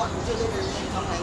管，我觉得这个人是刚才